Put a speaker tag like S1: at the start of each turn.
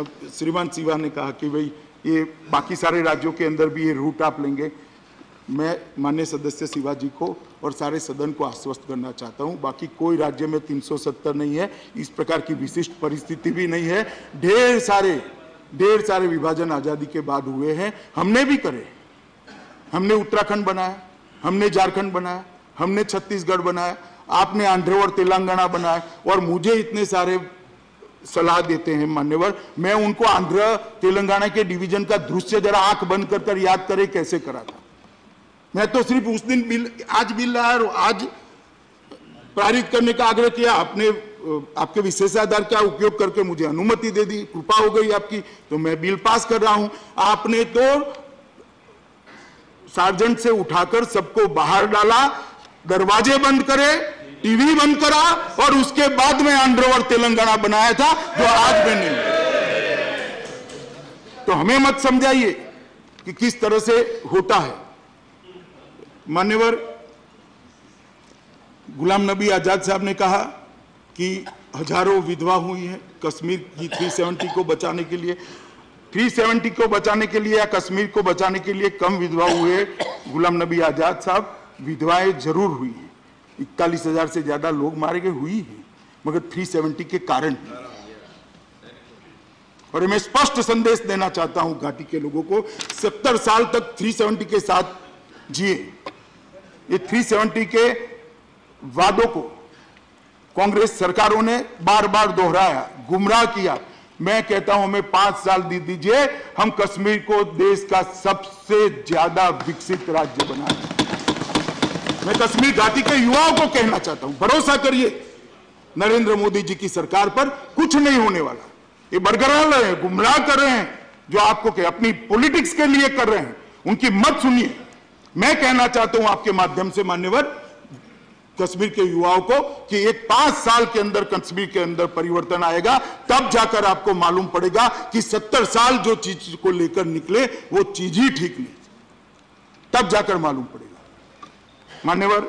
S1: श्रीमान सिवा ने कहा कि भाई, ये बाकी सारे राज्यों के अंदर भी ये रूट आप लेंगे। मैं मान्य सदस्य शिवाजी को और सारे सदन को आश्वस्त करना चाहता हूँ। बाकी कोई राज्य में 370 नहीं है। इस प्रकार की विशिष्ट परिस्थिति भी नहीं है। ढेर सारे ढेर सारे विभाजन आज़ादी के बाद हुए हैं। हमने भी करे। हमने उत्तराखंड बनाया, हमने झारखंड बनाया, हमने छत्तीसगढ़ बनाया, आपने आंध्र और तेलंगाना बनाया और मुझे इतने सारे सलाह देते हैं मान्यवर, मैं उनको आंध्र तेलंगाना के डिवीज़न का दृश्य जरा आँख बंद कर कर याद करे कैसे करा था। मैं तो सिर्फ़ उस दिन बिल आज बिल लाया आज पारित करने का आग्रह किया, आपने, आपके विशेषाधार का उपयोग करके मुझे अनुमति दे दी, कृपा हो गई आपकी तो मैं बिल पास कर रहा हूँ। आपने तो सार्जेंट से उठाकर सबको बाहर डाला, दरवाजे बंद करे टीवी बंद करा और उसके बाद में आंध्र तेलंगाना बनाया था, जो आज में नहीं तो हमें मत समझाइए कि किस तरह से होता है। मान्यवर, गुलाम नबी आज़ाद साहब ने कहा कि हज़ारों विधवा हुई हैं कश्मीर की 370 को बचाने के लिए। 370 को बचाने के लिए या कश्मीर को बचाने के लिए कम विधवा हुए गुलाम नबी आज़ाद साहब, विधवाएँ ज़रूर हुई हैं। इकतालीस हज़ार से ज़्यादा लोग मारे गए, हुई है, मगर 370 के कारण और मैं स्पष्ट संदेश देना चाहता हूँ घाटी के लोगों को 70 साल तक 370 के साथ जिए। ये 370 के वादों को कांग्रेस सरकारों ने बार बार दोहराया, गुमराह किया। मैं कहता हूँ, हमें पाँच साल दे दीजिए, हम कश्मीर को देश का सबसे ज़्यादा विकसित राज्य बना दें। मैं कश्मीर घाटी के युवाओं को कहना चाहता हूँ। भरोसा करिए, नरेंद्र मोदी जी की सरकार पर कुछ नहीं होने वाला। ये बरकरार रहे हैं गुमराह कर रहे हैं, जो आपको कह अपनी पॉलिटिक्स के लिए कर रहे हैं, उनकी मत सुनिए। मैं कहना चाहता हूँ आपके माध्यम से, मान्यवर कश्मीर के युवाओं को कि एक पाँच साल के अंदर कश्मीर के अंदर परिवर्तन आएगा, तब जाकर आपको मालूम पड़ेगा कि सत्तर साल जो चीज़ को लेकर निकले, वो चीज़ ही ठीक नहीं। तब जाकर मालूम पड़ेगा। मान्यवर